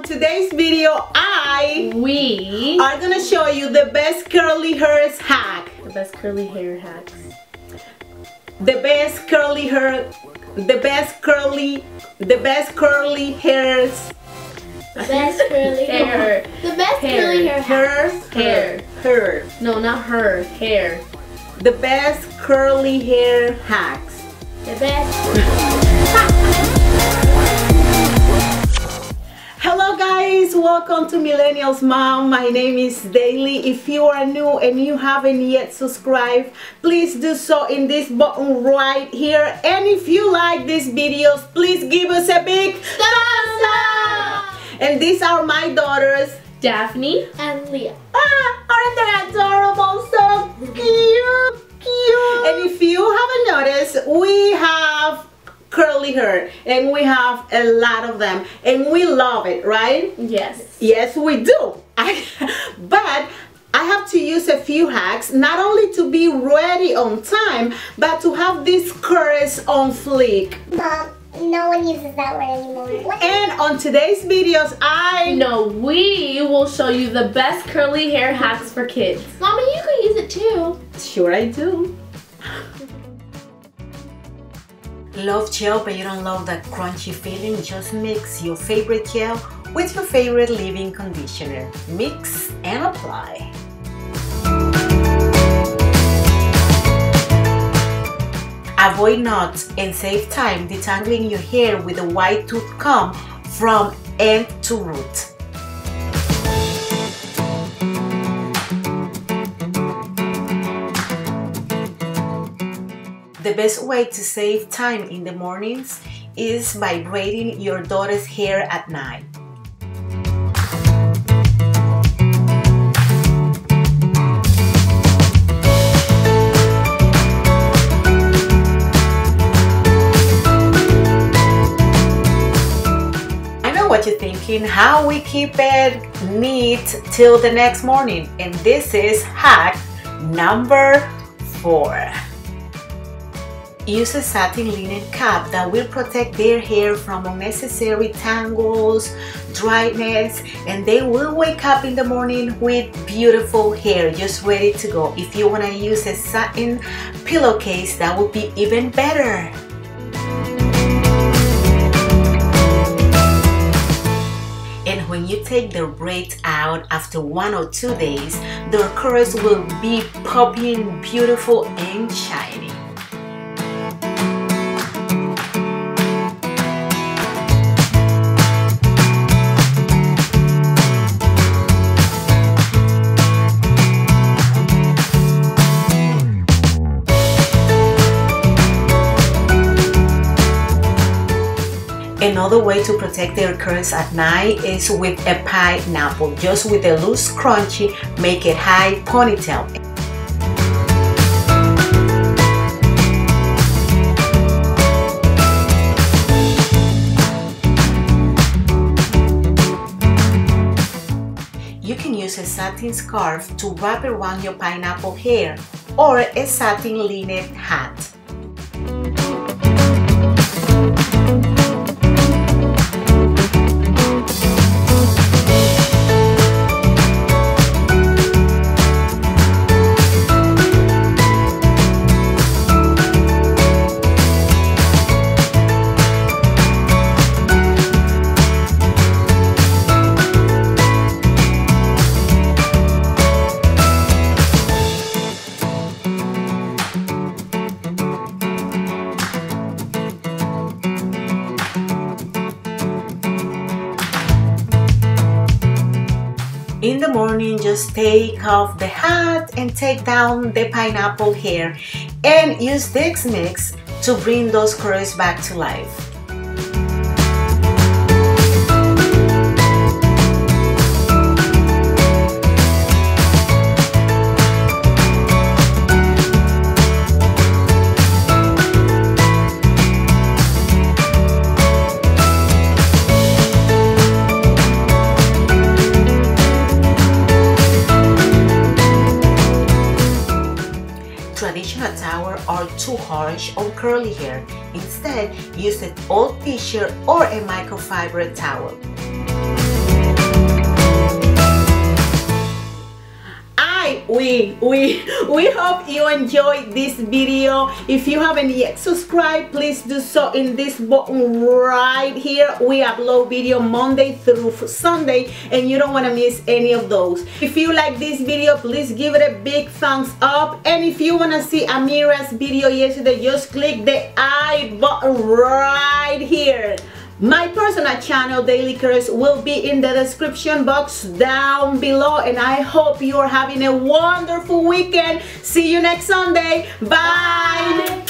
on today's video I We are gonna show you the best curly hairs hack the best curly hair hacks. the best curly hair the best curly the best curly hairs The best curly hair. Hair. The best Hair. curly hair. hack. hairs Hair. hair No, not her. Hair. the best curly hair hacks The best. Hello guys, welcome to Millennials Mom. My name is Daily. If you are new and you haven't yet subscribed, please do so in this button right here. And if you like these videos, please give us a big thumbs up. And these are my daughters. Daphne. And Leah. Ah, aren't they adorable? So cute, cute. And if you haven't noticed, we have curly hair and we have a lot of them and we love it, right? Yes. Yes, we do. I, but I have to use a few hacks not only to be ready on time, but to have this curls on fleek. Mom, no one uses that word anymore. What? And on today's videos, I No, we will show you the best curly hair hacks for kids. Mommy, you can use it too. Sure I do. Love gel but you don't love that crunchy feeling? Just mix your favorite gel with your favorite leave-in conditioner. Mix and apply. Avoid knots and save time detangling your hair with a wide tooth comb from end to root. The best way to save time in the mornings is by braiding your daughter's hair at night. I know what you're thinking, how we keep it neat till the next morning. And this is hack number four. Use a satin linen cap that will protect their hair from unnecessary tangles, dryness, and they will wake up in the morning with beautiful hair just ready to go. If you want to use a satin pillowcase, that would be even better. And when you take their braids out after one or two days, their curls will be popping, beautiful, and shiny. Another way to protect their curls at night is with a pineapple. Just with a loose crunchy, make it high ponytail. You can use a satin scarf to wrap around your pineapple hair or a satin linen hat. In the morning, just take off the hat and take down the pineapple hair and use this mix to bring those curls back to life. Towel are too harsh on curly hair. Instead, use an old t-shirt or a microfiber towel. We we we hope you enjoyed this video. If you haven't yet subscribed please do so in this button right here. We upload video monday through sunday and you don't want to miss any of those. If you like this video please give it a big thumbs up. And if you want to see amira's video yesterday just click the i button right here my personal channel, Daily Curlz, will be in the description box down below. And I hope you're having a wonderful weekend. See you next Sunday. Bye. Bye.